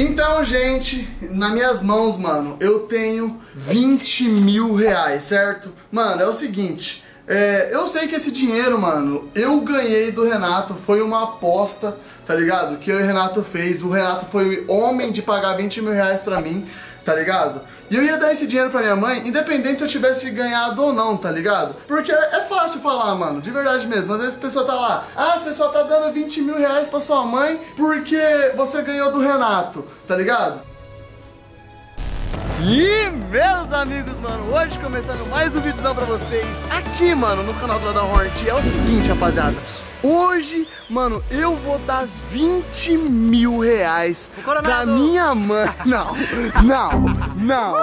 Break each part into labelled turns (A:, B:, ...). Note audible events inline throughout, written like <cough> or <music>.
A: Então, gente, nas minhas mãos, mano, eu tenho 20 mil reais, certo? Mano, é o seguinte, é, eu sei que esse dinheiro, mano, eu ganhei do Renato, foi uma aposta, tá ligado? Que o Renato fez, o Renato foi o homem de pagar 20 mil reais pra mim, tá ligado? E eu ia dar esse dinheiro pra minha mãe, independente se eu tivesse ganhado ou não, tá ligado? Porque é fácil falar, mano, de verdade mesmo. Às vezes a pessoa tá lá, ah, você só tá dando 20 mil reais pra sua mãe porque você ganhou do Renato, tá ligado? E meus amigos, mano, hoje começando mais um vídeozão pra vocês aqui, mano, no canal do da Hornet. É o seguinte, rapaziada. Hoje, mano, eu vou dar 20 mil reais pra minha mãe. Não, não, não.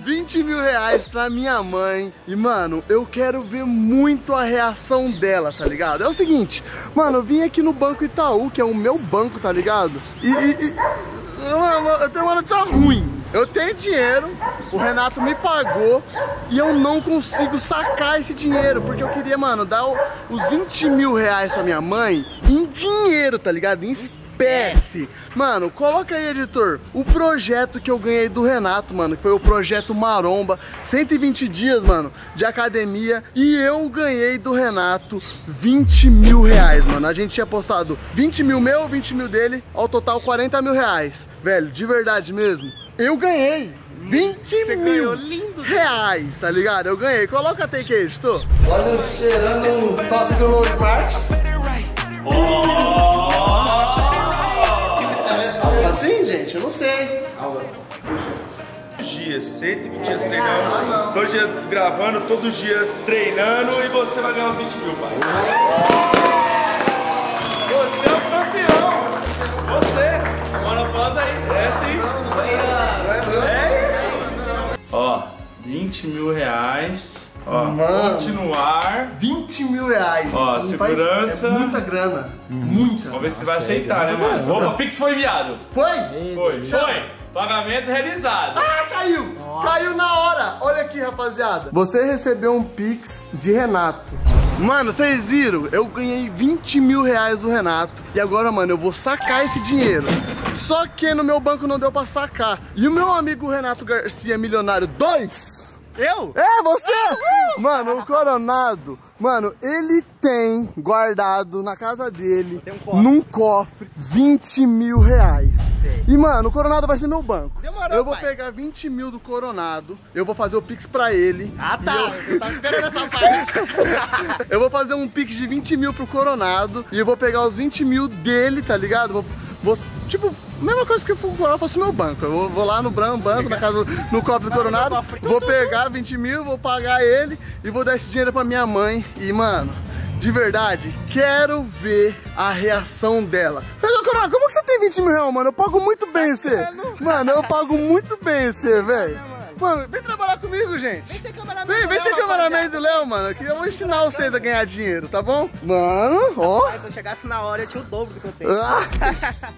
A: 20 mil reais pra minha mãe. E, mano, eu quero ver muito a reação dela, tá ligado? É o seguinte, mano, eu vim aqui no Banco Itaú, que é o meu banco, tá ligado? E, e, e eu tenho uma notícia ruim. Eu tenho dinheiro, o Renato me pagou e eu não consigo sacar esse dinheiro, porque eu queria, mano, dar os 20 mil reais pra minha mãe em dinheiro, tá ligado? Em espécie. Mano, coloca aí, editor, o projeto que eu ganhei do Renato, mano, que foi o projeto Maromba, 120 dias, mano, de academia, e eu ganhei do Renato 20 mil reais, mano. A gente tinha postado 20 mil meu, 20 mil dele, ao total 40 mil reais. Velho, de verdade mesmo eu ganhei 20 Você mil reais, tá ligado? Eu ganhei. Coloca a take aí, estou. Olha eu cheirando um tosse do Low Smart. Oh! Assim, gente? Eu não sei. Aulas.
B: dias, 120 dias treinando, ah, todo dia gravando, todo dia treinando e você vai ganhar uns 20 mil, pai. 20 mil reais. Ó, Mano, continuar.
A: 20 mil reais.
B: Ó, segurança.
A: É muita grana. Muita.
B: Vamos ver se vai aceitar, né, mano? Opa, Pix foi enviado.
A: Foi?
B: Foi, foi. Pagamento realizado.
A: Ah, caiu! Nossa. Caiu na hora! Olha aqui, rapaziada. Você recebeu um Pix de Renato. Mano, vocês viram? Eu ganhei 20 mil reais do Renato. E agora, mano, eu vou sacar esse dinheiro. Só que no meu banco não deu pra sacar. E o meu amigo Renato Garcia, milionário 2...
B: Eu?
A: É, você! Mano, o Coronado, mano, ele tem guardado na casa dele, um cofre. num cofre, 20 mil reais. E, mano, o Coronado vai ser meu banco. Demorou, eu vou pai. pegar 20 mil do Coronado, eu vou fazer o Pix pra ele.
B: Ah, tá. Eu, eu tava esperando essa parte. <laughs>
A: eu vou fazer um Pix de 20 mil pro Coronado e eu vou pegar os 20 mil dele, tá ligado? Vou, vou tipo, mesma coisa que eu fosse meu banco. Eu vou lá no banco, na casa, no copo do Coronado, vou pegar 20 mil, vou pagar ele e vou dar esse dinheiro pra minha mãe. E, mano, de verdade, quero ver a reação dela. Coronado, como que você tem 20 mil reais, mano? Eu pago muito bem você. Mano, eu pago muito bem você, velho. Mano, vem trabalhar comigo, gente. Vem ser cameraman Vem, vem ser cameraman do Léo, mano. Que eu vou ensinar vocês a ganhar dinheiro, tá bom? Mano, ó.
C: se eu chegasse na hora, eu tinha o dobro do que eu tenho. Ah.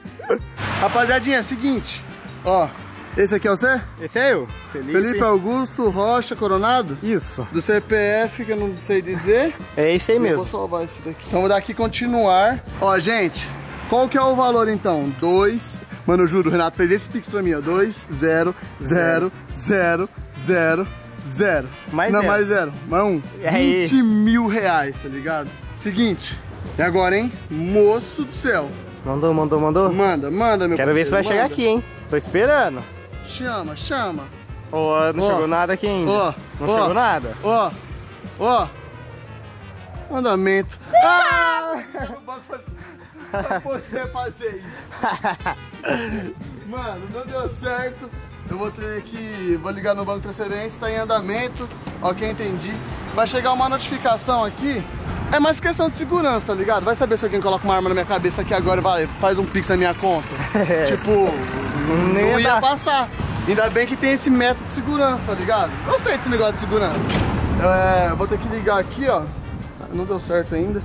C: <laughs>
A: Rapaziadinha, é seguinte. Ó, esse aqui é você?
C: Esse é eu,
A: Felipe. Felipe Augusto Rocha Coronado?
C: Isso.
A: Do CPF, que eu não sei dizer.
C: É esse aí mesmo.
A: Eu vou salvar esse daqui. Então vou dar aqui continuar. Ó, gente, qual que é o valor então? 2 Mano, eu juro, o Renato fez esse pix pra mim, ó. 2, 0, 0, 0, 0, 0.
C: Mais
A: Não,
C: zero.
A: mais zero. Mais um. 20 mil reais, tá ligado? Seguinte, é agora, hein? Moço do céu.
C: Mandou, mandou, mandou?
A: Manda, manda, meu
C: Quero parceiro, ver se vai
A: manda.
C: chegar aqui, hein? Tô esperando.
A: Chama, chama.
C: Ó, oh, não oh, chegou nada aqui ainda.
A: Ó,
C: oh, não chegou nada?
A: Ó, ó. Andamento. Ah! <laughs> pra poder fazer isso. <laughs> Mano, não deu certo. Eu vou ter que. Vou ligar no banco de transferência, tá em andamento. Ok, entendi. Vai chegar uma notificação aqui. É mais questão de segurança, tá ligado? Vai saber se alguém coloca uma arma na minha cabeça aqui agora e vai, faz um pix na minha conta. <laughs> tipo, não ia passar. Ainda bem que tem esse método de segurança, tá ligado? Gostei desse negócio de segurança. É, vou ter que ligar aqui, ó. Não deu certo ainda.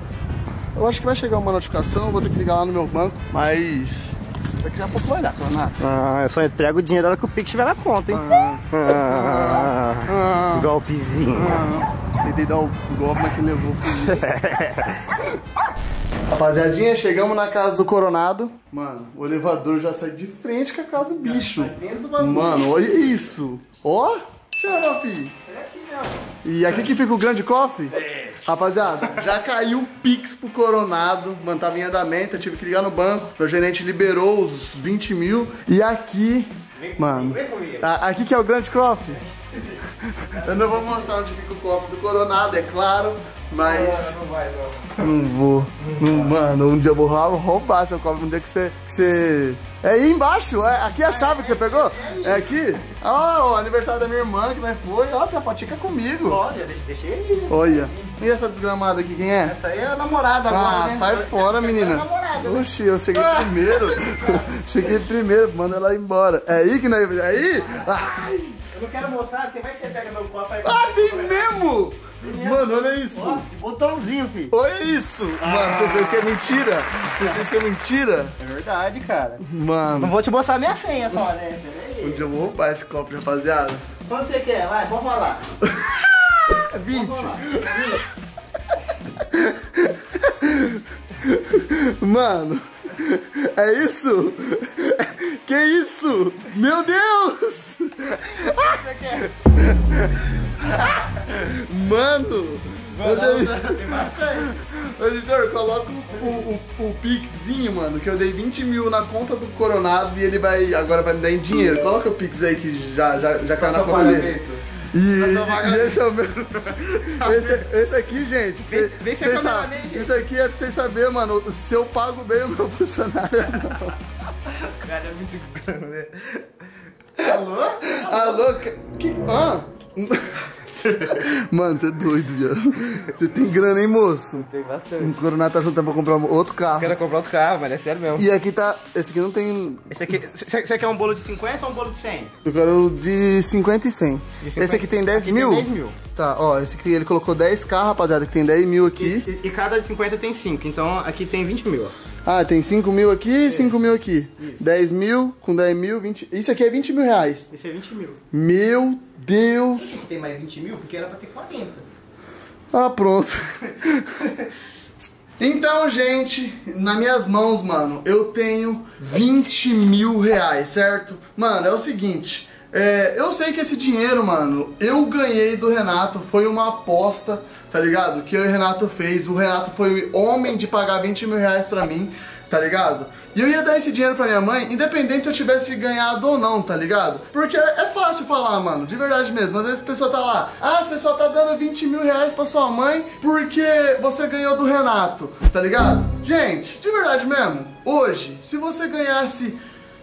A: Eu acho que vai chegar uma notificação, vou ter que ligar lá no meu banco, mas daqui a pouco vai dar, Renato.
C: Ah, eu só entrego o dinheiro na hora que o Pix estiver na conta, hein? Ah, ah, ah, golpezinho.
A: Ah, tentei dar o golpe, mas que levou <laughs> Rapaziadinha, chegamos na casa do Coronado. Mano, o elevador já sai de frente com a casa do bicho. Mano, olha isso. Ó, chama, fi. E aqui que fica o grande cofre? Rapaziada, já caiu o Pix pro Coronado. Mano, tava em andamento, eu tive que ligar no banco. Meu gerente liberou os 20 mil. E aqui, mano, a- aqui que é o grande cofre. Eu não vou mostrar onde fica o cofre do Coronado, é claro. Mas. Não vou. Não, mano, um dia eu vou rou- roubar seu cofre. Um dia que você. Que você... É aí embaixo. É, aqui é a chave que você pegou? É aqui? Ó, o aniversário da minha irmã que nós foi. Ó, tem a fotinha comigo.
C: Olha, deixa ele.
A: Olha. E essa desgramada aqui, quem é?
C: Essa aí é a namorada agora,
A: Ah,
C: né?
A: sai fora,
C: É
A: menina.
C: namorada, né?
A: Oxi, eu cheguei primeiro. <laughs> cheguei primeiro, manda ela embora. É aí que nós. É aí? Ai,
C: Eu não quero mostrar, porque vai que você pega meu cofre aí.
A: ah tem mesmo! Mano, olha isso.
C: Ó, botãozinho, filho.
A: Olha isso! Mano, vocês pensam que é mentira? Vocês pensam que é mentira?
C: É verdade, cara. Não
A: Mano,
C: vou te mostrar minha senha só, né? Peraí.
A: um dia eu vou roubar esse copo, rapaziada.
C: Quanto você quer? Vai, pode falar. <laughs>
A: 20.
C: Vamos lá.
A: Mano, é isso? Que isso? Meu Deus! Mano! Ô, editor, coloca o, o, o, pixzinho, mano, que eu dei 20 mil na conta do Coronado e ele vai agora vai me dar em dinheiro. Coloca o pix aí que já, já, já caiu na conta dele. E, e esse é o meu. <laughs> Esse, esse aqui, gente, pra
C: Vem-
A: cê-
C: vem sem
A: cês
C: câmera
A: sa-
C: nem, gente.
A: Isso aqui é pra vocês saberem, mano, se eu pago bem o meu <laughs> funcionário não.
C: Cara, é muito grande, né? Alô?
A: Alô? Que ah? Mano, você é doido, viado. Você tem grana, hein, moço?
C: Tem bastante.
A: O Coronado tá juntando pra comprar outro carro.
C: Quero comprar outro carro, mas é sério mesmo.
A: E aqui tá. Esse aqui não tem.
C: Esse aqui, você quer um bolo de 50 ou um bolo de 100?
A: Eu quero de 50 e 100.
C: De 50.
A: Esse aqui tem 10
C: Aqui
A: mil?
C: Tem 10 mil.
A: Tá, ó, esse aqui ele colocou 10k, rapaziada, que tem 10 mil aqui.
C: E, e cada de 50 tem 5, então aqui tem 20 mil, ó.
A: Ah, tem 5 mil aqui e 5 mil aqui. 10 mil com 10 mil, 20. Isso aqui é 20 mil reais.
C: Esse é 20 mil.
A: Meu Deus.
C: Tem mais 20 mil porque era pra ter 40.
A: Ah, pronto. <laughs> Então, gente, nas minhas mãos, mano, eu tenho 20 mil reais, certo? Mano, é o seguinte. é, eu sei que esse dinheiro, mano, eu ganhei do Renato, foi uma aposta, tá ligado? Que eu e o Renato fez. O Renato foi o homem de pagar 20 mil reais pra mim, tá ligado? E eu ia dar esse dinheiro pra minha mãe, independente se eu tivesse ganhado ou não, tá ligado? Porque é fácil falar, mano, de verdade mesmo. Às vezes a pessoa tá lá, ah, você só tá dando 20 mil reais pra sua mãe porque você ganhou do Renato, tá ligado? Gente, de verdade mesmo, hoje, se você ganhasse,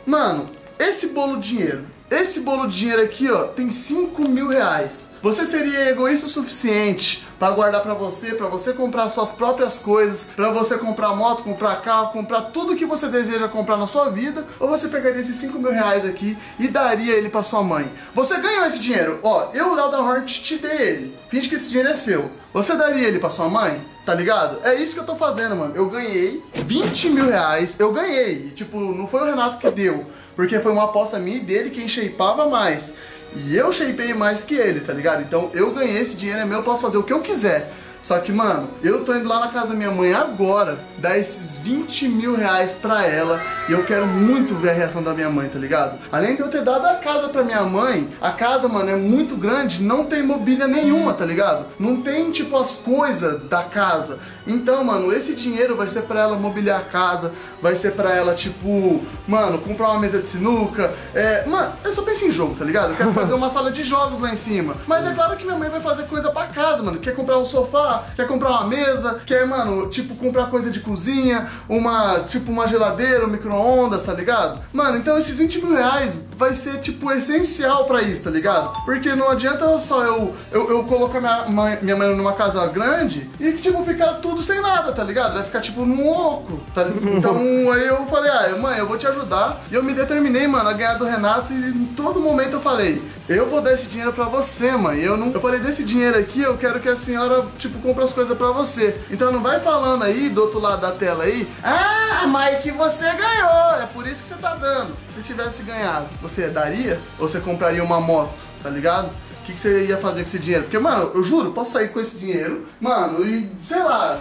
A: mano, esse bolo de dinheiro, esse bolo de dinheiro aqui, ó, tem 5 mil reais. Você seria egoísta o suficiente pra guardar pra você, pra você comprar suas próprias coisas, pra você comprar moto, comprar carro, comprar tudo que você deseja comprar na sua vida, ou você pegaria esses 5 mil reais aqui e daria ele pra sua mãe? Você ganhou esse dinheiro, ó, eu, Léo da Hornet, te dei ele. Finge que esse dinheiro é seu. Você daria ele pra sua mãe? Tá ligado? É isso que eu tô fazendo, mano. Eu ganhei 20 mil reais, eu ganhei. Tipo, não foi o Renato que deu. Porque foi uma aposta minha e dele quem shapeava mais. E eu shapei mais que ele, tá ligado? Então eu ganhei esse dinheiro, é meu, eu posso fazer o que eu quiser. Só que, mano, eu tô indo lá na casa da minha mãe agora, dar esses 20 mil reais pra ela. E eu quero muito ver a reação da minha mãe, tá ligado? Além de eu ter dado a casa pra minha mãe, a casa, mano, é muito grande, não tem mobília nenhuma, tá ligado? Não tem, tipo, as coisas da casa. Então, mano, esse dinheiro vai ser pra ela mobiliar a casa, vai ser pra ela, tipo, mano, comprar uma mesa de sinuca. É, mano, eu só penso em jogo, tá ligado? Eu quero fazer uma sala de jogos lá em cima. Mas é claro que minha mãe vai fazer coisa pra casa, mano. Quer comprar um sofá, quer comprar uma mesa, quer, mano, tipo, comprar coisa de cozinha, uma, tipo, uma geladeira, um micro-ondas, tá ligado? Mano, então esses 20 mil reais vai ser, tipo, essencial pra isso, tá ligado? Porque não adianta só eu, eu, eu colocar minha mãe, minha mãe numa casa grande e, tipo, ficar tudo sem nada, tá ligado? Vai ficar, tipo, num oco, tá ligado? Então, aí eu falei, ah, mãe, eu vou te ajudar. E eu me determinei, mano, a ganhar do Renato e em todo momento eu falei, eu vou dar esse dinheiro pra você, mãe. Eu não, eu falei desse dinheiro aqui, eu quero que a senhora tipo compre as coisas pra você. Então não vai falando aí do outro lado da tela aí, ah, mas que você ganhou, é por isso que você tá dando. Se tivesse ganhado, você daria ou você compraria uma moto, tá ligado? Que, que você ia fazer com esse dinheiro? Porque, mano, eu juro, posso sair com esse dinheiro, mano, e sei lá,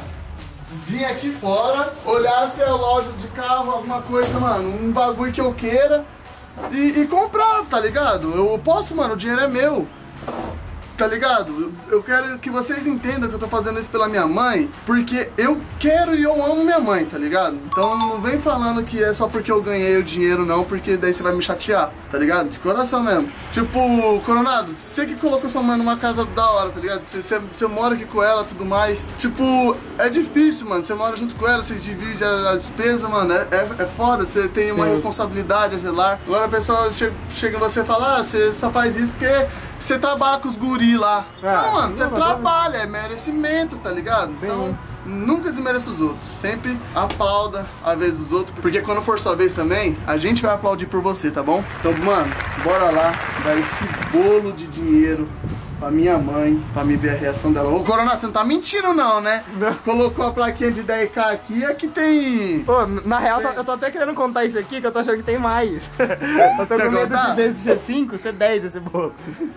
A: vir aqui fora, olhar se é loja de carro, alguma coisa, mano, um bagulho que eu queira e, e comprar, tá ligado? Eu posso, mano, o dinheiro é meu. Tá ligado? Eu quero que vocês entendam que eu tô fazendo isso pela minha mãe, porque eu quero e eu amo minha mãe, tá ligado? Então não vem falando que é só porque eu ganhei o dinheiro, não, porque daí você vai me chatear, tá ligado? De coração mesmo. Tipo, Coronado, você que colocou sua mãe numa casa da hora, tá ligado? Você, você, você mora aqui com ela e tudo mais. Tipo, é difícil, mano. Você mora junto com ela, você divide a, a despesa, mano. É, é, é foda, você tem uma
C: Sim.
A: responsabilidade a zelar. Agora a pessoa chega, chega em você e fala, ah, você só faz isso porque você trabalha com os guri lá.
C: Ah,
A: não, mano, você trabalha, é merecimento, tá ligado? Então, nunca desmereça os outros. Sempre aplauda a vez dos outros. Porque quando for sua vez também, a gente vai aplaudir por você, tá bom? Então, mano, bora lá dar esse bolo de dinheiro pra minha mãe, pra me ver a reação dela. Ô, Coronado, você não tá mentindo não, né?
C: Não.
A: Colocou a plaquinha de 10k aqui, aqui tem...
C: Pô, na real, eu tô- eu tô até querendo contar isso aqui, que eu tô achando que tem mais. <laughs> eu tô
A: Quer
C: com medo de vez de ser 5, ser 10 esse bolo.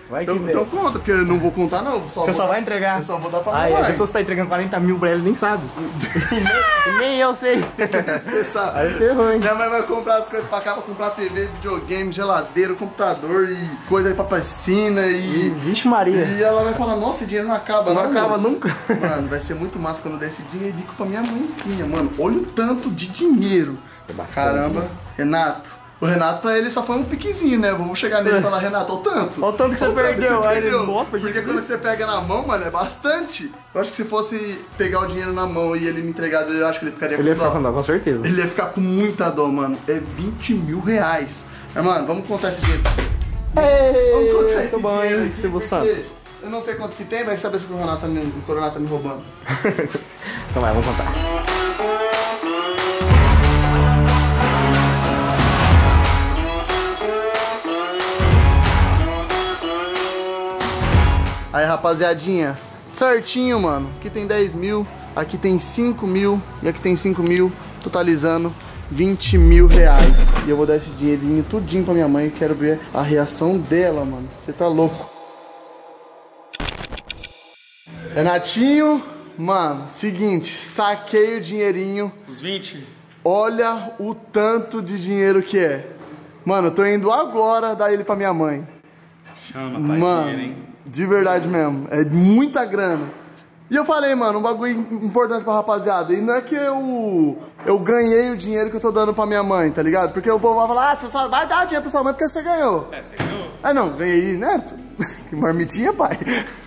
C: Vai que
A: Então, então conta, porque eu não vou contar não. Só
C: Você só
A: dar-
C: vai entregar?
A: Eu só vou dar pra
C: Ai,
A: minha
C: a pessoa tá entregando 40 mil pra ele, nem sabe. <laughs> nem, nem eu sei. <laughs>
A: Você sabe.
C: Aí ferrou, hein?
A: Minha mãe vai comprar as coisas pra cá, pra comprar TV, videogame, geladeira, computador e coisa aí pra piscina e.
C: Vixe Maria.
A: E ela vai falar, nossa, esse dinheiro não acaba,
C: Não
A: não.
C: acaba
A: moço."
C: nunca. <laughs>
A: Mano, vai ser muito massa quando eu der esse dinheirico pra minha mãezinha, mano. Olha o tanto de dinheiro.
C: É bastante,
A: Caramba,
C: né?
A: Renato. O Renato, pra ele, só foi um piquezinho, né? Vamos chegar nele e falar, Renato, olha o tanto.
C: Olha o tanto que você perdeu. Aí ele,
A: perdeu.
C: nossa,
A: Porque quando você pega na mão, mano, é bastante. Eu acho que se fosse pegar o dinheiro na mão e ele me entregar, eu acho que ele ficaria
C: Ele ia
A: com
C: ficar
A: dó.
C: com dó, com certeza.
A: Ele ia ficar com muita dor, mano. É 20 mil reais. Mas, mano, vamos contar esse dinheiro. Vamos contar
C: Ei,
A: esse
C: tô bom, hein, Silvio Santos.
A: Eu não sei quanto que tem, vai saber se o Coronato tá me, o Coronato tá me roubando. <laughs>
C: então vai, vamos contar.
A: Aí, rapaziadinha, certinho, mano. Aqui tem 10 mil, aqui tem 5 mil e aqui tem 5 mil, totalizando 20 mil reais. E eu vou dar esse dinheirinho tudinho pra minha mãe. Quero ver a reação dela, mano. Você tá louco. Renatinho, mano, seguinte, saquei o dinheirinho.
B: Os 20?
A: Olha o tanto de dinheiro que é. Mano, eu tô indo agora dar ele pra minha mãe.
B: Chama, pai,
A: Mano,
B: dinheiro, hein?
A: de verdade mesmo. É muita grana. E eu falei, mano, um bagulho importante pra rapaziada. E não é que eu, eu ganhei o dinheiro que eu tô dando pra minha mãe, tá ligado? Porque o povo vai falar, ah, você só vai dar dinheiro pra sua mãe porque você ganhou.
B: É, você ganhou?
A: Ah, não, ganhei, né? <laughs> Que marmitinha, pai.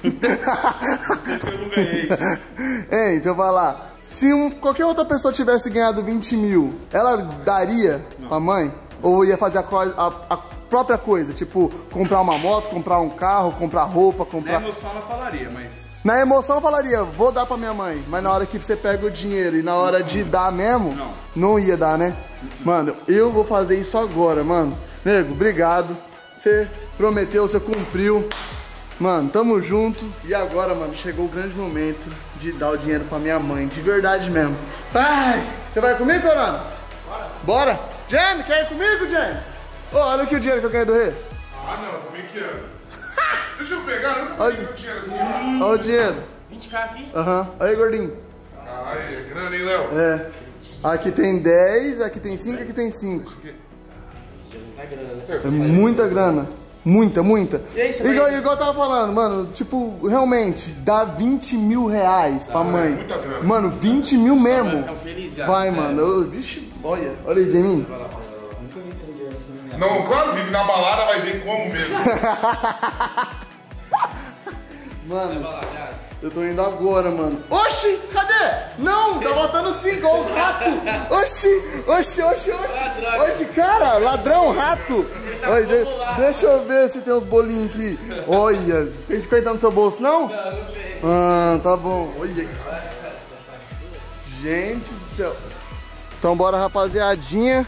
B: Eu não ganhei. <laughs>
A: Ei, deixa eu falar. Se um- qualquer outra pessoa tivesse ganhado 20 mil, ela daria pra mãe? Ou ia fazer a, a- a própria coisa? Tipo, comprar uma moto, comprar um carro, comprar roupa, comprar.
B: emoção ela falaria, mas.
A: Na emoção eu falaria, vou dar pra minha mãe. Mas na hora que você pega o dinheiro e na hora de dar mesmo,
B: Não.
A: não ia dar, né? Mano, eu vou fazer isso agora, mano. Nego, obrigado. Você prometeu, você cumpriu. Mano, tamo junto. E agora, mano, chegou o grande momento de dar o dinheiro pra minha mãe. De verdade mesmo. Pai, você vai comigo, Corona? Bora. Bora? Jamie, quer ir comigo, Jamie? Ô, olha aqui o dinheiro que eu ganhei do rei.
D: Ah não, como é que? Deixa eu pegar, eu nunca
A: Olha.
D: peguei dinheiro assim.
A: Olha o dinheiro.
B: 20k aqui?
A: Aham. Aí, gordinho.
D: Caralho, é grana, hein, Léo?
A: É. Aqui tem 10, aqui tem 5, aqui tem 5. É muita grana. Muita, muita.
B: E aí,
A: igual,
B: vai-
A: igual eu tava falando, mano, tipo, realmente, dá 20 mil reais pra mãe.
D: muita grana.
A: Mano, 20 mil mesmo.
B: ficar feliz já.
A: Vai,
B: É.
A: mano. Eu- Vixe, olha. Olha aí, Jamie.
D: Não, claro, vive na balada, vai ver como mesmo. <laughs>
A: Mano, eu tô indo agora, mano. Oxi, cadê? Não, tá faltando 5, olha o rato. Oxi, oxi, oxi, oxi. Olha que cara, ladrão, rato. Olha, de- deixa eu ver se tem uns bolinhos aqui. Olha, tem 50 no seu bolso, não? Não, não tem. Ah, tá bom. Olha. Gente do céu. Então bora, rapaziadinha.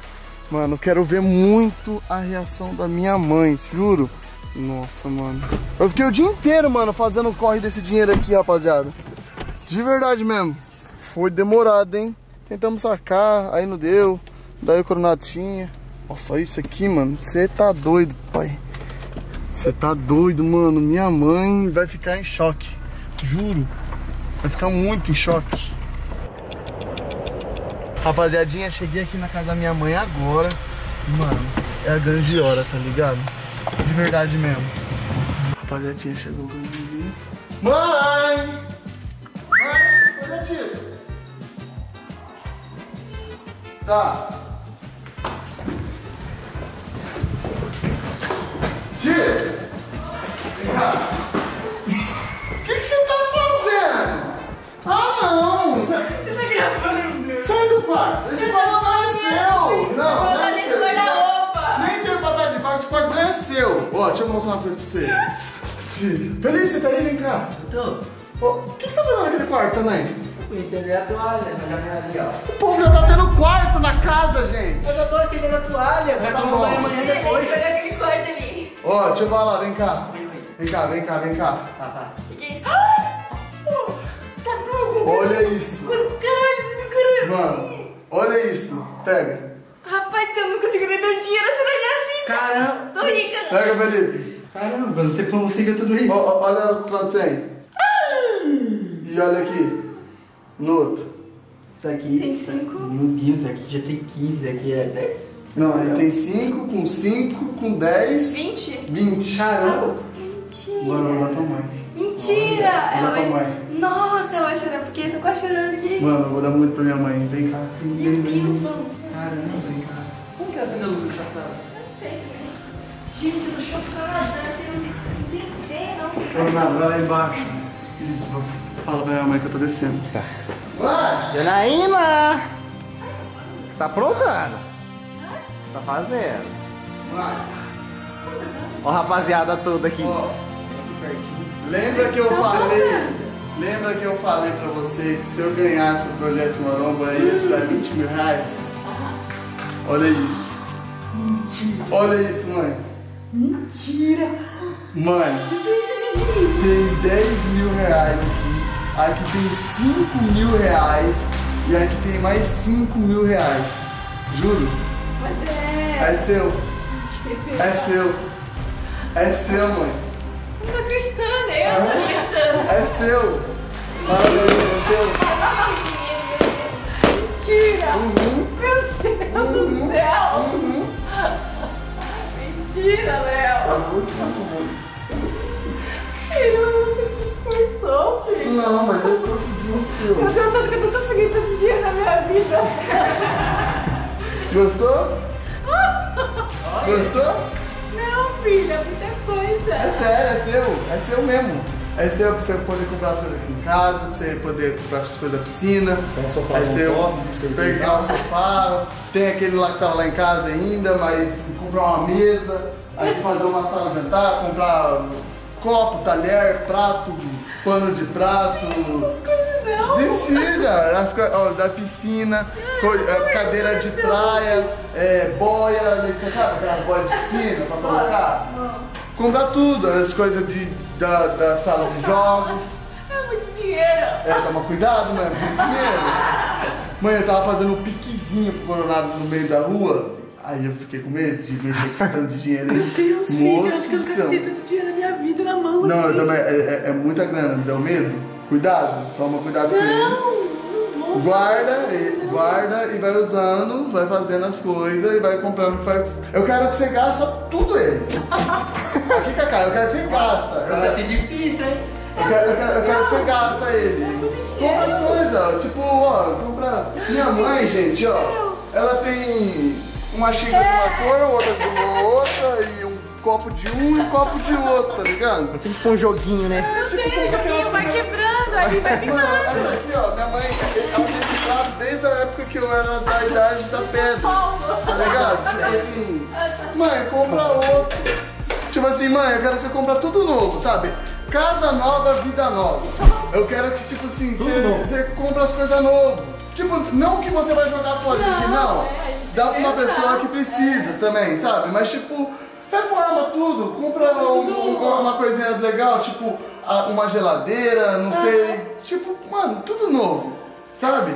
A: Mano, quero ver muito a reação da minha mãe, juro. Nossa, mano. Eu fiquei o dia inteiro, mano, fazendo o corre desse dinheiro aqui, rapaziada. De verdade mesmo. Foi demorado, hein? Tentamos sacar, aí não deu. Daí o coronatinha. Nossa, olha isso aqui, mano. Você tá doido, pai. Você tá doido, mano. Minha mãe vai ficar em choque. Juro. Vai ficar muito em choque. Rapaziadinha, cheguei aqui na casa da minha mãe agora. Mano, é a grande hora, tá ligado? De verdade mesmo. Rapaziadinha, chegou o grande Mãe! Mãe, cadê a tia? Tá. Ó, deixa eu mostrar uma coisa pra você. Tia, Felipe, você tá aí? Vem cá.
C: Eu tô.
A: O que que você tá fazendo naquele quarto também?
C: Fui estender a toalha na janela ali, ó.
A: O povo já tá tendo quarto na casa, gente!
C: Eu já tô estendendo a toalha, vai
A: Tá
C: tomar banho amanhã depois.
E: olha aquele quarto ali.
A: Ó, deixa eu falar, vem cá.
C: Oi, oi.
A: Vem cá, vem cá, vem cá.
C: Tá, tá.
E: O que é isso? Ah! Tá bom.
A: Olha isso.
E: Caralho, caralho.
A: Mano, olha isso. Pega.
E: Rapaz, eu não consigo nem dar dinheiro assim na minha vida.
C: Caramba.
E: Tô rica.
A: Pega, Felipe.
C: Caramba, não sei como conseguiu tudo isso.
A: Ó, olha quanto tem. E olha aqui. No outro.
C: Isso aqui.
E: Tem cinco.
C: Meu Deus, aqui já tem 15, aqui é 10.
A: Não, ele tem 5, com 5, com 10,
E: Vinte?
A: 20.
C: Caramba.
E: Mentira.
A: Mano, não dá pra mãe.
E: Mentira.
A: Olha,
E: Ela
A: dá pra
E: vai...
A: mãe.
E: Nossa, ela vai chorar porque eu tô quase chorando aqui.
A: Mano, eu vou dar muito pra minha mãe. Vem cá. Vem,
E: Meu
A: vem, vem.
E: Deus, mano.
A: Caramba, vem cá. Como que é acender a luz dessa casa?
E: Gente, eu tô chocada. Você não entender, não.
A: Renato, vai lá embaixo. Fala pra minha mãe que eu tô descendo.
C: Tá.
A: Vai!
C: Janaína! Você tá aprontando? Você tá fazendo?
A: Vai!
C: Ó a rapaziada toda aqui.
A: Ó,
C: Aqui pertinho.
A: lembra que eu falei... Lembra que eu falei pra você que se eu ganhasse o Projeto Maromba aí, eu ia te dar 20 mil reais? Olha isso. Olha isso, mãe.
E: Mentira.
A: Mãe,
E: Tudo isso, gente.
A: tem 10 mil reais aqui. Aqui tem 5 mil reais. E aqui tem mais 5 mil reais. Juro.
E: Mas é...
A: É seu. É seu. É seu, mãe.
E: Eu tô acreditando, eu tô acreditando.
A: É seu. Parabéns, é seu.
E: Mentira!
A: Uhum.
E: Meu Deus do céu! Mentira, Léo! Filho, você se esforçou, filho.
A: Não, mas eu tô seu.
E: Meu Deus, acho que eu nunca peguei tanto dinheiro na minha vida.
A: Gostou? Gostou?
E: Não, filho, é muita coisa.
A: É sério, é seu. É seu mesmo. É pra você poder comprar as coisas aqui em casa, pra você poder comprar as coisas da piscina.
C: Tem um sofá
A: é seu.
C: top pra você
A: pegar o sofá. Tem aquele lá que tava lá em casa ainda, mas comprar uma mesa, aí fazer uma sala de jantar, comprar copo, talher, prato, pano de prato.
E: Não.
A: Precisa, as ó, da piscina, é, cadeira de praia, é, boia, você sabe aquelas boias de piscina pra colocar? Comprar tudo, as coisas de, da, da sala de jogos.
E: É muito dinheiro.
A: É, toma cuidado, mano, muito dinheiro. Mãe, eu tava fazendo um piquezinho pro Coronado no meio da rua, aí eu fiquei com medo de mexer com tanto dinheiro.
E: Meu Deus, filho, eu acho que eu nunca tive tanto dinheiro na minha vida na mão.
A: Não, eu
E: assim.
A: também, é, é- é muita grana, me deu medo? Cuidado, toma cuidado com ele. Guarda, e, guarda e vai usando, vai fazendo as coisas e vai comprando. Vai... Eu quero que você gasta tudo ele. <laughs> Aqui, Cacá, eu quero que você gasta. Eu
C: Vai
A: quero,
C: ser difícil, hein?
A: eu quero, eu quero- eu quero que você gasta ele. Compra as coisas, tipo, ó, compra. Minha mãe, gente, ó, ela tem uma xícara de uma cor, outra de uma outra, e um copo de um e um copo de outro, tá ligado?
C: Tem tipo um joguinho, né?
E: Meu Deus, joguinho vai quebrando, aí vai
A: Mano,
E: ficando.
A: essa aqui, ó, minha mãe, ela tem esse prato desde a época que eu era da idade da pedra. Tá ligado? Tipo assim, mãe, compra outro. Tipo assim, mãe, eu quero que você compre tudo novo, sabe? Casa nova, vida nova. Eu quero que, tipo assim, você, você compra as coisas novas. Tipo, não que você vai jogar fora isso aqui, não.
E: é,
A: Dá pra uma pessoa que precisa também, sabe? Mas, tipo, reforma tudo. Compra um- um- uma coisinha legal, tipo, a- uma geladeira, não sei. Tipo, mano, tudo novo, sabe?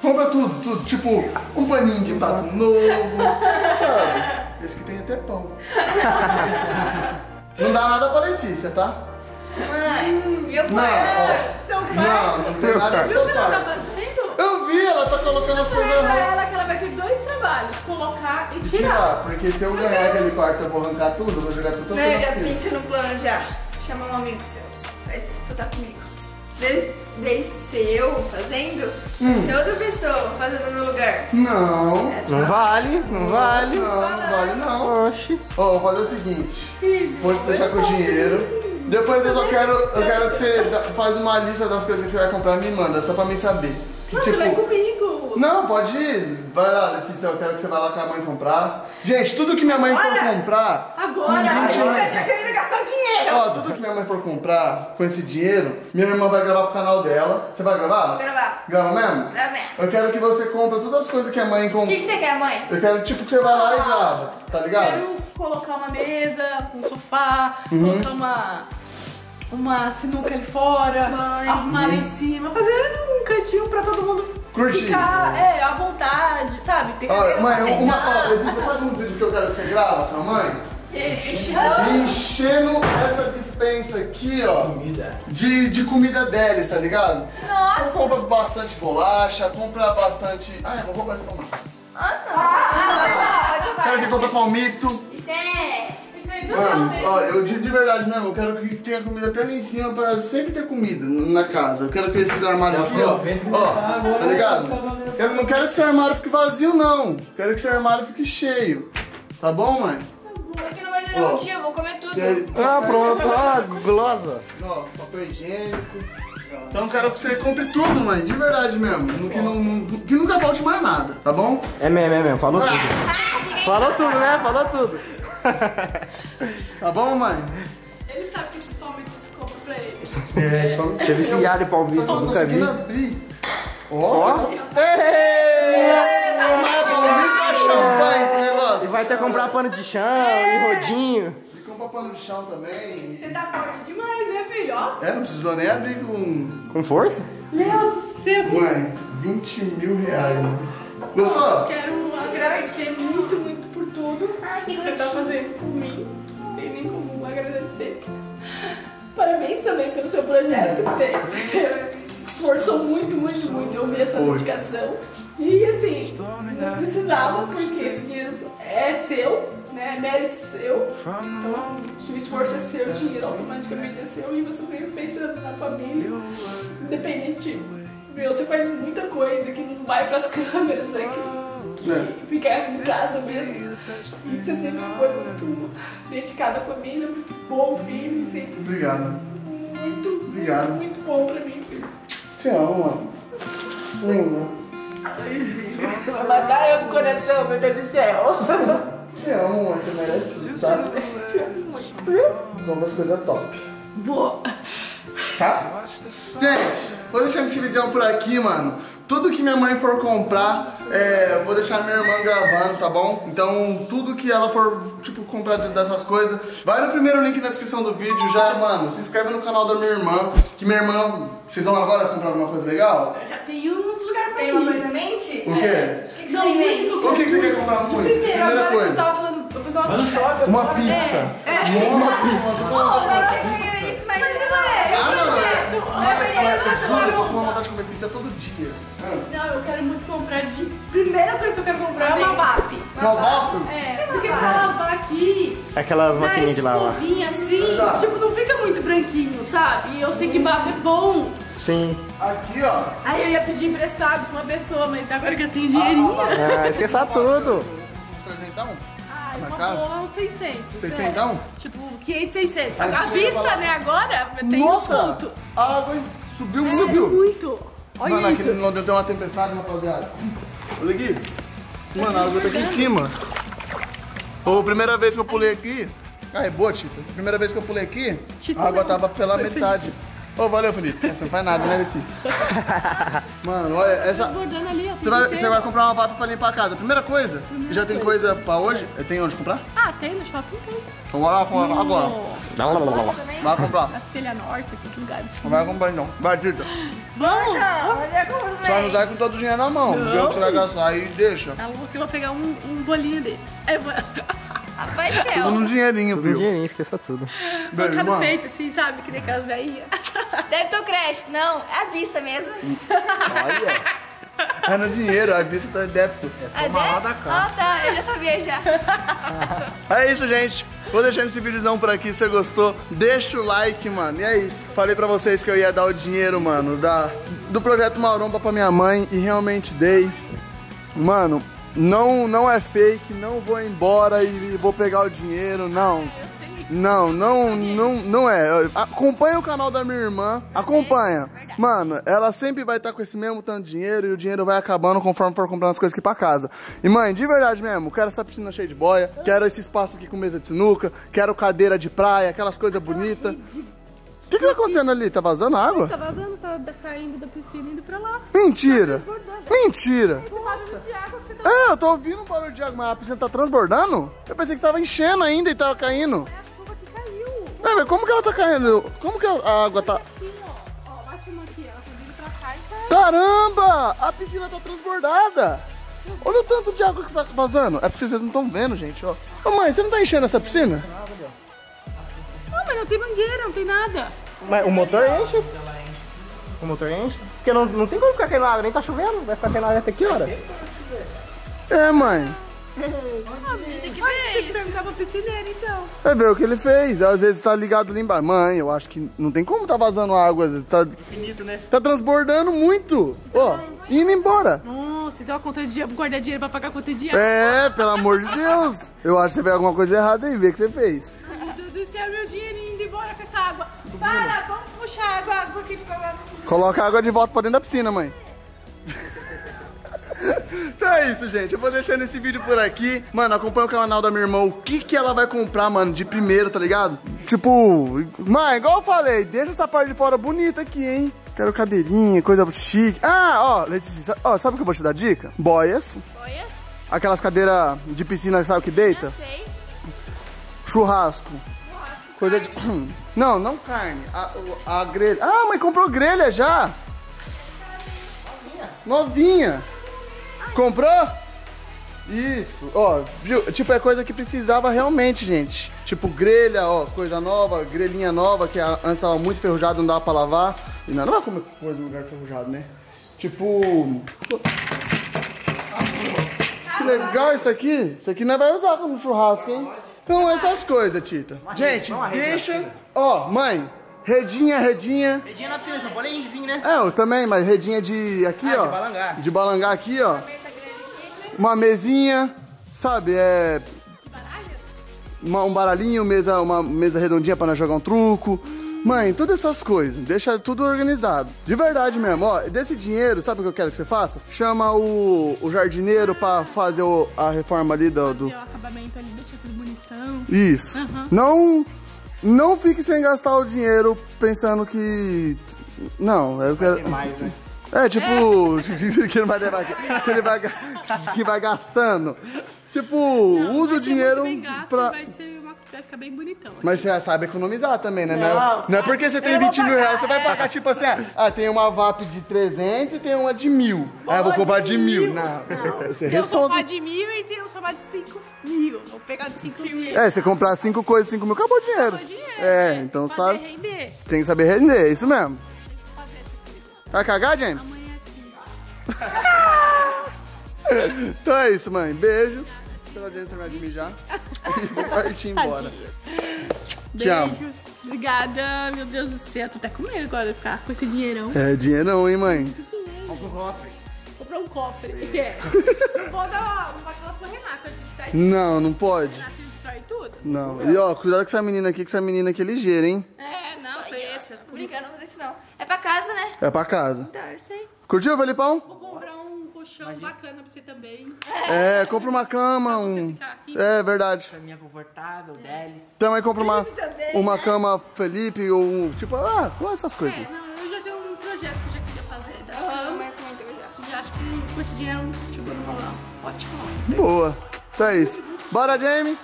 A: Compra tudo, tudo. Tipo, um paninho de prato novo, <laughs> sabe? Esse que tem até pão. <laughs> Não dá nada pra Letícia, tá?
E: Mãe, meu
A: Não,
E: pai,
A: ó.
E: seu pai.
A: Não, não tem nada
E: o
A: seu
E: que ela tá?
A: Eu vi, ela tá colocando as coisas
E: Falei pra
A: erradas.
E: ela que ela vai ter dois trabalhos, colocar e tirar.
A: Tirar, porque se eu ganhar aquele quarto, eu vou arrancar tudo, eu vou jogar tudo
F: Né, já
A: assim.
F: pensei no plano já. Chama um amigo seu. Vai se disputar comigo. Desde, desde ser eu fazendo,
A: Hum.
F: ser outra pessoa fazendo no meu lugar.
A: Não,
C: Não vale, não vale.
A: não, não vale não.
C: Oxi.
A: Ó, vou fazer o seguinte, vou te deixar com o dinheiro. Depois eu só quero, eu quero que você da- faz uma lista das coisas que você vai comprar e me manda, só pra mim saber. Que,
E: Não, você vai comigo.
A: Não, pode ir. Vai lá, Letícia, eu quero que você vá lá com a mãe comprar. Gente, tudo que minha mãe for
F: Olha,
A: comprar.
E: agora,
A: com
E: agora
A: 20
F: Você
A: anos-
F: achou que eu ia gastar dinheiro?
A: Ó, tudo que minha mãe for comprar com esse dinheiro, minha irmã vai gravar pro canal dela. Você vai gravar?
F: Vou gravar.
A: Grava mesmo?
F: Pra mim.
A: Eu quero que você compre todas as coisas que a mãe
F: O que, que você quer, mãe?
A: Eu quero, tipo, que você vai lá e grava, tá ligado?
E: Quero colocar uma mesa, um sofá,
A: Uhum.
E: colocar uma, uma sinuca ali fora,
F: Mãe.
E: arrumar lá em cima, fazer um cantinho pra todo mundo
A: Curtir.
E: ficar é, à vontade, sabe? Tem
A: Olha, mãe,
E: pra
A: uma,
E: sentar.
A: Letícia, sabe um vídeo que eu quero que você grava com a mãe?
E: Enche-
A: Enchendo essa dispensa aqui, ó,
B: Comida.
A: de, de comida deles, tá ligado?
F: Nossa!
A: Compra bastante bolacha, compra bastante. Ah, eu vou roubar esse palmito.
F: Ah, não. Ah, pode falar, pode
A: Quero que compre palmito.
F: Isso é...
A: Mano, ó, eu de, de verdade mesmo, eu quero que tenha comida até lá em cima pra sempre ter comida na casa. Eu quero que esses armários aqui, ó. Ó,
B: tá
A: tá ligado? Eu não quero que seu armário fique vazio, não. Quero que seu armário fique cheio. Tá bom, mãe?
F: Isso aqui não vai durar um dia, eu vou comer tudo.
A: Aí,
C: Ah, pronto. Ah, gulosa.
A: Ó, papel higiênico. Então eu quero que você compre tudo, mãe, de verdade mesmo. Que, não, não- que nunca falte mais nada, tá bom?
C: É mesmo, é mesmo. Falou tudo. Falou tudo, né? Falou tudo. <laughs>
A: Tá bom, mãe?
E: Ele sabe que esse palmito se compra pra ele.
A: É, só...
C: Deixa eu viciado em palmito,
A: Eu
C: nunca vi.
A: abrir. Ó.
C: Ei!
A: Não é palmito, é champanhe esse
C: E
A: negócio.
C: vai ter que comprar pano de chão e rodinho.
A: E compra pano de chão também.
E: Você tá forte demais, né, filho?
A: É, não precisou nem abrir com...
C: Com força?
E: Meu do céu.
A: Mãe, 20 mil reais, mano. Gostou?
E: Quero agradecer muito, muito
F: Ai, que
E: você tá fazendo por mim. Não tem nem como agradecer. <laughs> Parabéns também pelo seu projeto, que você <laughs> esforçou muito, muito, muito. Eu vi a sua dedicação. E assim, não precisava, porque esse dinheiro é seu, né? É mérito seu. Então, se o esforço é seu, o dinheiro automaticamente é seu. E você sempre pensa na família, independente de. Meu, você faz muita coisa que não vai pras câmeras, né? Que,
A: É.
E: que fica em casa mesmo. Você sempre foi muito dedicado à família, muito bom filho, sempre
A: Obrigado.
E: muito,
A: Obrigado.
E: muito bom pra mim, filho.
A: Te amo, mano. Hum,
E: Vai matar eu do coração, meu Deus do céu.
A: Te amo, mãe. Você merece tudo, tá? Vamos coisas top.
E: Boa.
A: Tá? Gente, vou deixando esse vídeo por aqui, mano. Tudo que minha mãe for comprar, é, vou deixar minha irmã gravando, tá bom? Então, tudo que ela for, tipo, comprar dessas coisas, vai no primeiro link na descrição do vídeo. Já, mano, se inscreve no canal da minha irmã. Que minha irmã, vocês vão agora comprar alguma coisa legal?
E: Eu já tenho uns lugares pra
F: Tem
E: ir.
F: uma coisa em mente?
A: O quê?
F: O que, que você
E: Não,
F: tem em mente?
A: O que, que você quer comprar muito?
E: Primeiro,
A: Primeira
E: agora que eu
A: coisa.
E: tava falando,
B: no shopping.
A: Uma pizza.
F: É,
A: Uma
F: isso.
A: pizza.
F: Pô, eu não queria isso, mas
E: Mas não é, eu
A: Ah, não. Mas,
E: Eu
A: mas, juro, eu tô com uma vontade de comer pizza todo dia. Ah.
E: Não, eu quero muito comprar de. Primeira coisa que eu quero comprar é uma VAP.
A: Qual papo?
E: É, porque pra lavar aqui,
C: Aquelas maquininhas de lavar.
E: escovinha assim, tipo, não fica muito branquinho, sabe? E eu sei que VAP é bom.
C: Sim.
A: Aqui, ó.
E: Aí eu ia pedir emprestado pra uma pessoa, mas agora que eu tenho dinheirinho.
C: Ah, esqueça tudo.
A: Uns trezentão?
E: Ai,
A: Mais
E: uma
A: caro?
E: boa é uns 600.
A: Seiscentão?
E: É. Tipo, 500, 600.
A: Mas ia
E: vista,
A: falar-
E: né, agora tem
A: Nossa!
E: desconto.
A: A água subiu
E: Subiu
A: muito.
E: Olha
A: Mano,
E: isso.
A: aqui no Londres deu uma tempestade, rapaziada. Olha aqui. Mano, a água tá aqui em cima. Ô, primeira vez que eu pulei aqui. Ah, é boa, Tita. Primeira vez que eu pulei aqui,
E: Tita
A: a água
E: não.
A: tava pela
E: Foi
A: metade. Ô, valeu, Felipe. Você não faz nada, né, Letícia? <laughs> Mano, olha, essa.
E: Bordando ali.
A: Você vai, você vai comprar uma papa pra limpar a casa. Primeira coisa, já tem coisa pra hoje? Tem onde comprar?
E: Ah, tem no shopping, tem.
A: Então vai lá comprar agora.
F: Nossa, também?
A: Vai comprar.
E: Na Telha Norte, esses lugares.
A: Não vai comprar. Vai, Tita.
E: Vamos!
F: Não, é
A: Só não sai com todo o dinheiro na mão. Vê o que você vai gastar e deixa.
E: Tá louco que eu vou pegar um, um bolinho desse. É, <laughs> vou
F: Vai
A: Tudo
F: céu.
A: no dinheirinho,
C: Um
A: viu?
C: dinheirinho, esqueça tudo.
E: Colocar no
A: mano.
E: peito, assim, sabe? Que nem aquelas velhinhas. <laughs>
F: Débito ou crédito? Não, é à vista mesmo.
A: Olha. <laughs> É no dinheiro, a vista tá débito.
C: Toma lá da cá.
F: Ah, tá. Eu já sabia já. <laughs>
A: É isso, gente. Vou deixando esse vídeozão por aqui. Se você gostou, deixa o like, mano. E é isso. Falei pra vocês que eu ia dar o dinheiro, mano, da, do projeto Maromba pra minha mãe e realmente dei. Mano, não, não é fake, não vou embora e vou pegar o dinheiro, não. Não, não, não, não é. Acompanha o canal da minha irmã. Acompanha. Mano, ela sempre vai estar com esse mesmo tanto de dinheiro e o dinheiro vai acabando conforme for comprando as coisas aqui pra casa. E mãe, de verdade mesmo, quero essa piscina cheia de boia, quero esse espaço aqui com mesa de sinuca, quero cadeira de praia, aquelas coisas bonitas. O que, que tá acontecendo ali? Tá vazando água?
E: Tá vazando, tá caindo da piscina indo pra lá.
A: Mentira! Mentira!
E: Esse barulho de água
A: É, eu tô ouvindo um barulho de água, mas a piscina tá transbordando? Eu pensei que tava enchendo ainda e tava caindo.
E: É a chuva que caiu.
A: É, mas como que ela tá caindo? Como que a água tá...
E: Tá vindo pra cá e caiu.
A: Caramba! A piscina tá transbordada! Olha o tanto de água que tá vazando. É porque vocês não estão vendo, gente, ó. Ô mãe, você não tá enchendo essa piscina?
E: Não, mas não tem mangueira, não tem nada.
C: Mas o motor enche. O motor enche. Porque não, não tem como ficar caindo água, nem tá chovendo. Vai ficar caindo água até que hora?
A: É, mãe.
E: Tem que perguntar pra piscineira, então.
A: É ver o que ele fez. Às vezes tá ligado ali embaixo. Mãe, eu acho que não tem como tá vazando água. Tá,
C: Infinito, né?
A: tá transbordando muito. Ó, indo embora.
E: Nossa, deu uma conta de dinheiro, guardar dinheiro pra pagar a conta de água.
A: É, pelo amor de Deus. Eu acho que você fez alguma coisa errada aí, vê o que você fez.
E: Meu Deus do céu, meu dinheiro indo embora com essa água. Para, vamos puxar água, água aqui
A: Coloca a água de volta pra dentro da piscina, mãe. <laughs> então é isso, gente. Eu vou deixando esse vídeo por aqui. Mano, acompanha o canal da minha irmã. O que que ela vai comprar, mano, de primeiro, tá ligado? Tipo, mãe, igual eu falei, deixa essa parte de fora bonita aqui, hein? Quero cadeirinha, coisa chique. Ah, ó, Letícia, ó, sabe o que eu vou te dar dica? Boias.
F: Olha,
A: Aquelas cadeiras de piscina, sabe o que deita?
F: sei.
A: Churrasco. Coisa de. <clears throat> Não, não carne. A, a grelha. Ah, mãe comprou grelha já. Novinha. Comprou? Isso. Ó, viu? Tipo, é coisa que precisava realmente, gente. Tipo, grelha, ó, coisa nova, grelhinha nova, que antes tava muito enferrujado, não dava pra lavar. E não, não vai comer coisa no lugar enferrujado, né? Tipo. Que legal isso aqui. Isso aqui nós vai usar no churrasco, hein? Então, essas coisas, Tita. Gente, deixa. Ó, mãe, redinha, redinha.
C: Medinha na piscina, não pode nem vir, né?
A: É, eu também, mas redinha de aqui,
C: Ah,
A: ó.
C: de balangar.
A: De balangar aqui, ó. Uma mesinha, sabe? É. Uma- um baralhinho, mesa, uma mesa redondinha pra nós jogar um truco. Mãe, todas essas coisas, deixa tudo organizado. De verdade mesmo, ó. Desse dinheiro, sabe o que eu quero que você faça? Chama o, o jardineiro pra fazer o- a reforma ali do- do,
E: o acabamento ali, deixa tudo bonitão.
A: isso. Não, não fique sem gastar o dinheiro pensando que. Não, eu quero.
C: Mais, né?
A: É, tipo, <laughs> que ele vai levar, que ele vai, que vai gastando. Tipo, usa o dinheiro
E: Bem gasto,
A: pra.
E: Vai, ficar bem bonitão.
A: Mas você sabe economizar também, né? Não, é-
C: Não.
A: não é porque você tem
C: Eu vou
A: 20 mil reais, você vai pagar tipo assim, ah, ah, tem uma VAP de 300 e tem uma de mil. Ah, eu vou comprar de mil. Não, <laughs> você é
E: Tem um sofá de mil e tem um sofá de cinco mil. Vou pegar de cinco mil.
A: É, você comprar cinco coisas, cinco mil, acabou o dinheiro.
E: Dinheiro,
A: É,
E: né?
A: então
E: Fazer
A: sabe,
E: render.
A: tem que saber render, é isso mesmo. Vai cagar, James?
E: Amanhã sim. <laughs>
A: Então é isso, mãe. Beijo. Pela gente terminar de mijar. E <laughs> vou partir embora.
E: Beijo. Obrigada, meu Deus do céu. Tô até com medo agora de ficar com esse dinheirão.
A: É dinheirão, hein, mãe?
C: Compra um cofre.
E: Comprar um cofre. É. Não vou dar uma aquela pro Renato. Ele destrói tudo.
A: Não, não pode.
E: Renato ele destrói tudo.
A: Não. E ó, cuidado com essa menina aqui, que essa menina aqui é ligeira, hein?
E: É, não, foi esse.
F: Enquanto não vou fazer isso não. É pra casa, né?
A: É pra casa.
F: Tá, eu sei.
A: Curtiu, Felipão?
E: Um colchão bacana pra você também.
A: É, compra uma cama, um.
E: ficar aqui.
A: É verdade.
C: Caminha confortável, deles.
A: Também compra uma,
F: Também,
A: uma
F: né?
A: cama Felipe ou um. Tipo, ah, com essas coisas.
E: É, não, eu já tenho um projeto que eu já queria fazer das
F: Ah,
E: camas.
F: mas comentou já.
E: E acho que com esse dinheiro valor ótimo.
A: Boa. Então é isso. Bora, Jamie?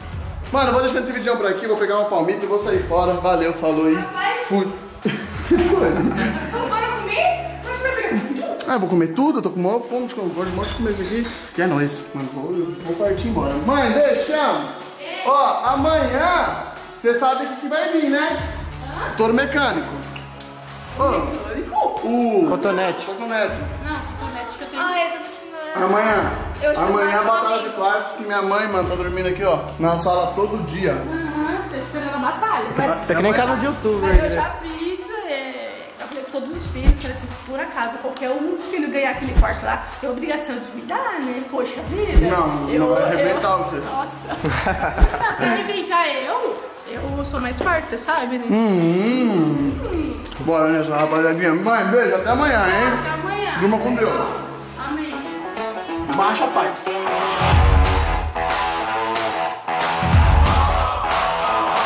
A: Mano, vou deixando esse vídeo por aqui, vou pegar uma palmita e vou sair fora. Valeu, falou aí.
F: Rapaz.
A: Fui. <laughs>
F: Não vai comer? Mas você vai pegar tudo?
A: Ah, eu vou comer tudo, eu tô com maior fome de comer, gosto de comer isso aqui. E é nóis, mano, vou, vou partir embora. Mãe, deixa! Ó, amanhã, você sabe o que, que vai vir, né? Touro mecânico. Ô, o...
C: Cotonete.
A: Cotonete.
E: Não, cotonete que eu tenho.
F: Ah,
A: Amanhã.
E: Eu chamo
A: Amanhã
E: mais
A: é batalha
E: uma
A: de quartos que minha mãe, mano, tá dormindo aqui, ó. Na sala todo dia.
E: Aham, tô esperando a batalha. Mas,
C: Tá que nem canal de YouTube,
E: mas eu
C: né?
E: já fiz, por acaso qualquer um dos filhos ganhar aquele quarto lá, é obrigação de me dar, né? Poxa vida.
A: Não, não vai arrebentar você.
E: Nossa. Não, <laughs> se arrebentar eu, eu sou mais forte, você sabe, né?
A: Hum. Bora nessa rapaziadinha. Mãe, beijo, até amanhã, hein?
E: Até amanhã.
A: Durma com Deus.
E: Amém.
A: Baixa a paz.